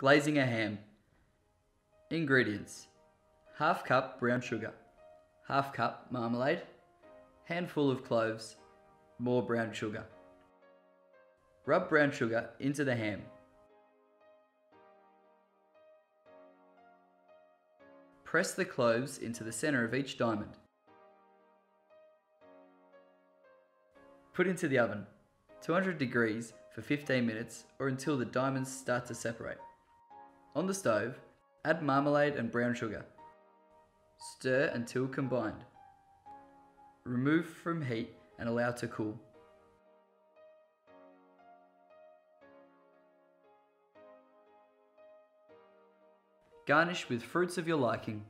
Glazing a ham. Ingredients half cup brown sugar, half cup marmalade, handful of cloves, more brown sugar. Rub brown sugar into the ham. Press the cloves into the centre of each diamond. Put into the oven, 200 degrees for 15 minutes or until the diamonds start to separate. On the stove, add marmalade and brown sugar. Stir until combined. Remove from heat and allow to cool. Garnish with fruits of your liking.